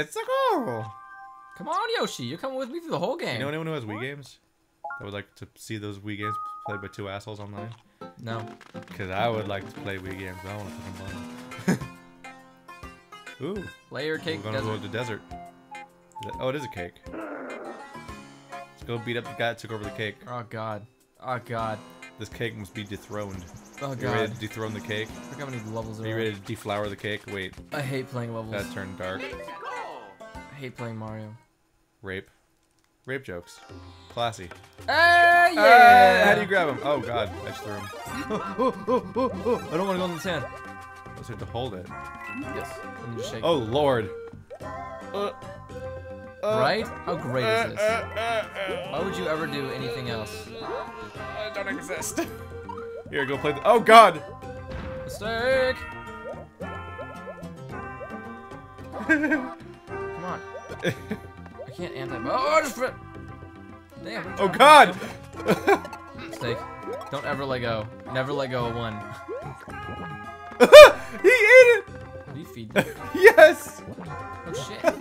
It's a goal. Oh, come on, Yoshi. You're coming with me through the whole game. You know anyone who has Wii games? I would like to see those Wii games played by two assholes online. no. Because I would like to play Wii games, but I want to fucking play them. Ooh, Layer cake we're gonna go to the desert. Oh, it is a cake. Let's go beat up the guy that took over the cake. Oh god. Oh god. This cake must be dethroned. Oh god. You ready to dethrone the cake? Look how many levels Are there you ready to deflower the cake? Wait, I hate playing levels. that turned dark. I hate playing Mario. Rape. Rape jokes. Classy. Hey, Ah, how do you grab him? Oh god, I just threw him. oh, oh, oh, oh. I don't want to go in the sand. Let's have to hold it. Yes. And just shake. Oh lord. Uh, uh, Right? How great uh, is this? uh, uh, Why would you ever do anything else? I don't exist. Here, go play the- Oh god! Mistake! Come on. I can't anti- Oh, just fr- Damn. Oh god! Mistake. Don't ever let go. Never let go of one. he ate it! Do you feed me? Yes! Oh shit.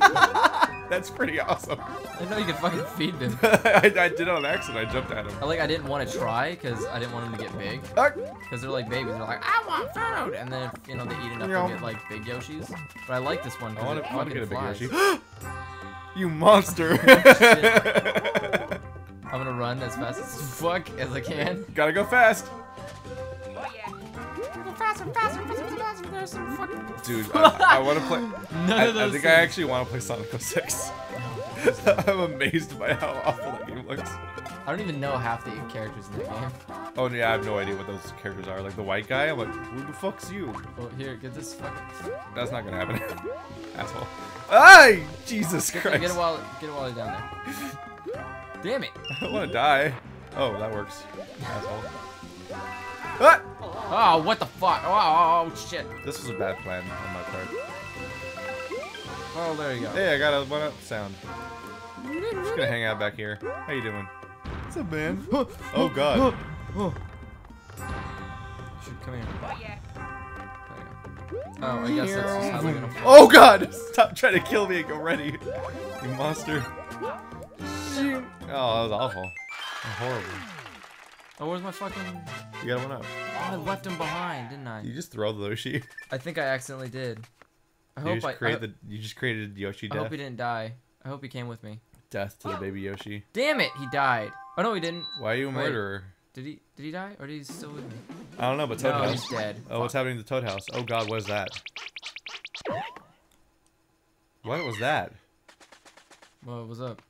Pretty awesome. I didn't know you could fucking feed them. I, I did on accident. I jumped at him. I like I didn't want to try because I didn't want them to get big. Ah, Because they're like babies. They're like, I want food! And then, if, you know, they eat enough to get like big Yoshis. But I like this one I because want to. I to get a big flies. Yoshi. you monster! I'm gonna run as fast as fuck as I can. Gotta go fast, Go faster, faster, faster, faster. There's some fucking. dude. I, I want to play. None I, of I those. think I actually want to play Sonic 06. I'm amazed by how awful that game looks. I don't even know half the characters in that game. Oh yeah, I have no idea what those characters are. Like the white guy, I'm like, who the fuck's you? Oh, here, get this fucking. That's not gonna happen, asshole. Ay, Jesus Christ! get a while get a while down there. Damn it! I don't want to die. Oh, that works, asshole. Ah! Oh, what the fuck? Oh, oh, shit. This was a bad plan on my part. Oh, there you go. Hey, I got a one up sound. I'm just gonna hang out back here. How you doing? What's up, man? Oh God. Oh. Should come here. There you. Oh, I guess that's just how they're gonna. Oh God! Stop trying to kill me and go ready. You monster. Shoot. Oh, that was awful. Horrible. Oh, where's my fucking? You got one up. Oh, I left him behind, didn't I? You just throw the Yoshi. I think I accidentally did. I You hope just I. create I, the. You just created Yoshi I hope he didn't die. I hope he came with me. Death to the ah! baby Yoshi. Damn it, he died. Oh no, he didn't. Why are you a Wait. murderer? Did he? Did he die, or did he still with me? I don't know, but Toad no, House. he's dead. Oh, what's happening to Toad House? Oh God, what is that? What was that? Whoa, what's up?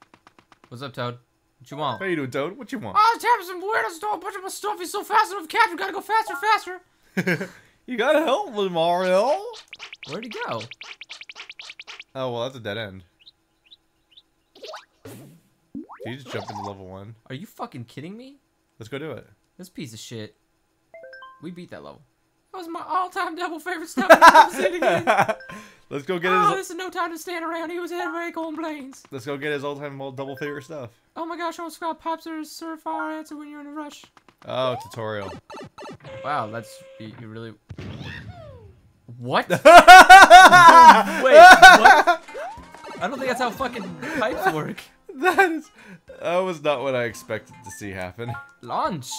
What's up, Toad? What you want? How you doing, Toad? What you want? I was having some weirdos stole a bunch of my stuff. He's so fast enough, Captain. Gotta go faster, faster. you gotta help me, Mario. Where'd he go? Oh well, that's a dead end. Did you just jump into level one? Are you fucking kidding me? Let's go do it. This piece of shit. We beat that level. That was my all-time double favorite stuff. I've never seen again. Let's go get Oh, his. this is no time to stand around. He was head very cold planes. Let's go get his all-time old double favorite stuff. Oh my gosh, I almost forgot pops are surfire answer when you're in a rush. Oh, tutorial. Wow, that's you really. What? Wait, what? I don't think that's how fucking pipes work. that is. That was not what I expected to see happen. Launch.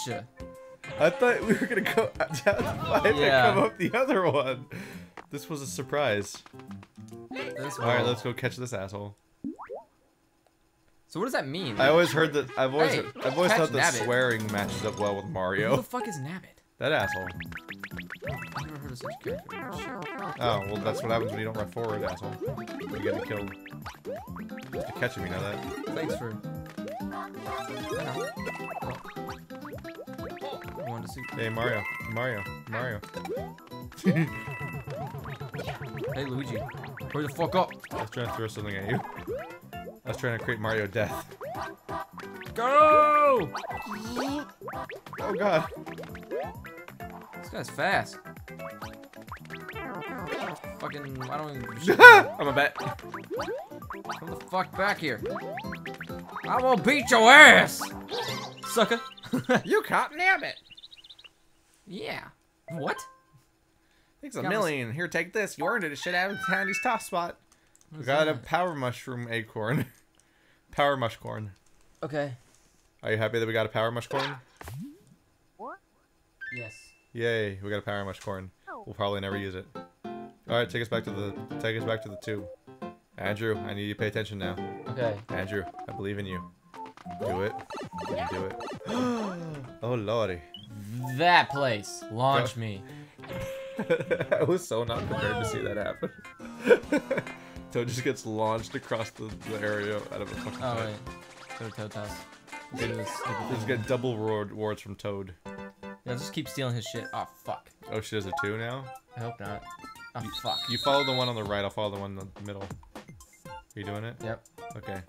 I thought we were gonna go down the pipe Yeah. and come up the other one. This was a surprise. This All right, let's go catch this asshole. So what does that mean? I always heard that. I've always. Hey, I've always thought that Nabbit. swearing matches up well with Mario. Who the fuck is Nabbit? That asshole. I've never heard of such character. Oh well, that's what happens when you don't run forward, asshole. You get killed. Just to catch him, you know that. Thanks for. I know. I wanted to see. Hey Mario, Mario, Mario. Hey Luigi, hurry the fuck up! I was trying to throw something at you. I was trying to create Mario death. Go! Oh god. This guy's fast. Fucking, I don't even. I'm a bet. Come the fuck back here. I will beat your ass! Sucker. You can't nab it. yeah. What? Thanks a Got million. Here, take this. You earned it. It should have Tandy's top spot. We What's got a power mushroom acorn. power mushcorn. Okay. Are you happy that we got a power mushcorn? Yes. Yay, we got a power mushcorn. Oh. We'll probably never use it. Alright, take us back to the take us back to the tube. Andrew, I need you to pay attention now. Okay. Andrew, I believe in you. Do it. You do it. oh lordy. That place. Launch me. I was so not prepared to see that happen. Toad just gets launched across the, the area out of a fucking Oh pipe. wait. Go to Toad's house. Do this stupid Just get double reward rewards from Toad. Just keep stealing his shit. Oh fuck. Oh, she does it too now? I hope not. Oh fuck. You follow the one on the right, I'll follow the one in the middle. Are you doing it? Yep. Okay.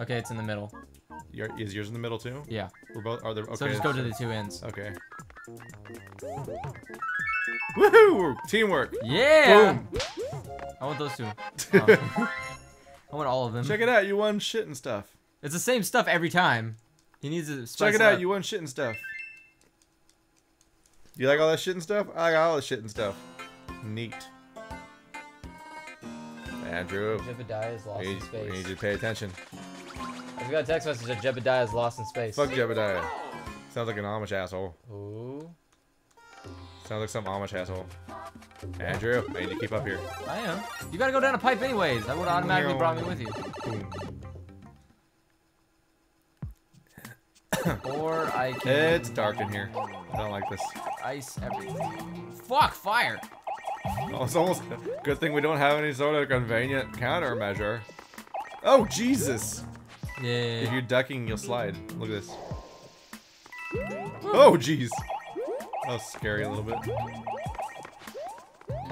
Okay, it's in the middle. Your, is yours in the middle too? Yeah. We're both. Are there? Okay. so just go to the two ends. Okay. Woohoo! Teamwork. Yeah. Boom. I want those two. Oh. I want all of them. Check it out. You won shit and stuff. It's the same stuff every time. He needs to spice Check it it out. up. You won shit and stuff. You like all that shit and stuff? I got all the shit and stuff. Neat. Andrew, Jebediah is lost we in need, we space. need you to pay attention. I just got a text message that Jebediah is lost in space. Fuck Jebediah. Sounds like an Amish asshole. Ooh. Sounds like some Amish asshole. Andrew, I need to keep up here. I am. You gotta go down a pipe anyways. That would automatically No. brought me with you. Hmm. Or I can It's dark in here. I don't like this. ice everything. Fuck, fire! Oh, it's almost good thing we don't have any sort of convenient countermeasure. Oh Jesus! Yeah. If you're ducking, you'll slide. Look at this. Oh jeez. That was scary a little bit.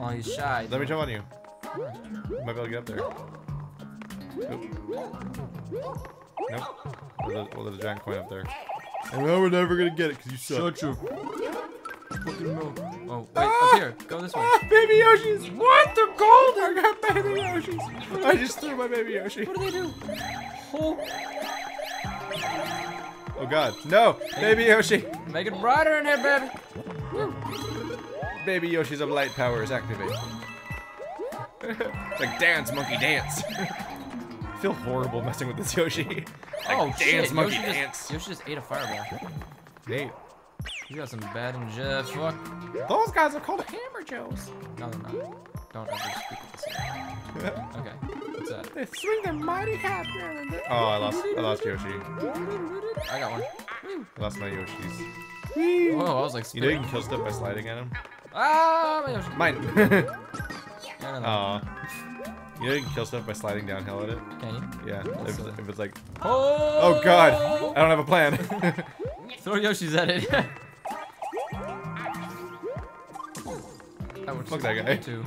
Oh, he's shy. Let me jump on you. Might be able to get up there. Nope. Nope. Well, there's, well, there's a giant coin up there. And now we're never gonna get it because you suck. your fucking mouth. Oh, wait, up here. Go this way. Ah, baby Yoshis! What? They're gold! I got baby Yoshis! I just threw my baby Yoshi. What do they do? Oh, Oh god. No! Baby Yoshi! make it brighter in here, baby. Baby Yoshi's of light powers activate. like dance, monkey dance. I feel horrible messing with this Yoshi. Like oh dance, shit! monkey Yoshi dance. just, Yoshi just ate a fireball. Nate. You got some bad and Jeff. Fuck. Those guys are called Hammer Joes. No, they're not. Don't ever speak of this. Okay. What's that? they swing their mighty hat. Oh, I lost. I lost Yoshi. I got one. I lost my Yoshis. Whoa, I was like You know you can kill stuff by sliding at them. Ah, my Yoshi. Mine. Yeah, no, no. Aw. You know you can kill stuff by sliding downhill at it. Can you? Yeah. If, it's- if it's like, Oh! oh god, I don't have a plan. Throw Yoshi's at it. that works Fuck that guy. Too.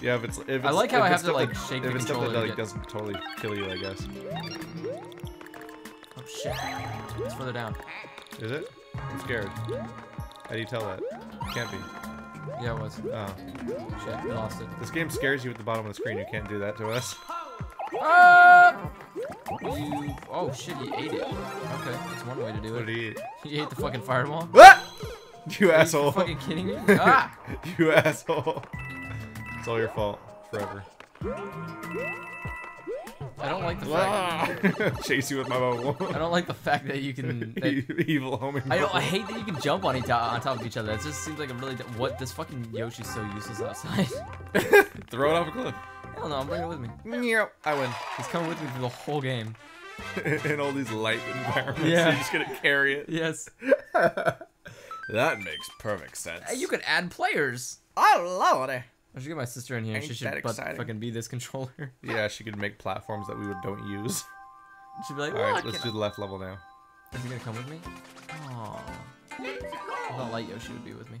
Yeah, if it's if it's, I like how if I it's have to, like, that- shake if the it's stuff that controller like get- doesn't totally kill you, I guess. Oh shit. It's further down. Is it? I'm scared. How do you tell that? Can't be. Yeah, it was. Oh, Shit, I lost it. this game scares you at the bottom of the screen. You can't do that to us. Ah! You... Oh shit, he ate it. Okay, that's one way to do What it. did he eat? He ate the fucking fireball. Ah! You Are you asshole! fucking kidding me? Ah! you asshole! It's all your fault forever. I don't like the fact. Ah! Chase you with my bubble. I don't like the fact that you can. That, Evil homing. I don't. I hate that you can jump on each on top of each other. It just seems like a really. What this fucking Yoshi's so useless outside. Throw it off a cliff. Hell no, I'm bringing it with me. Meow. I win. He's coming with me through the whole game. In all these light environments, Yeah. you're just gonna carry it. Yes. That makes perfect sense. You could add players. I love lordy. I should get my sister in here. Ain't she should that but exciting. fucking be this controller. Yeah, she could make platforms that we would don't use. She'd be like, all right, let's Can do the left level now. Is he gonna come with me? Oh. I thought Light Yoshi would be with me.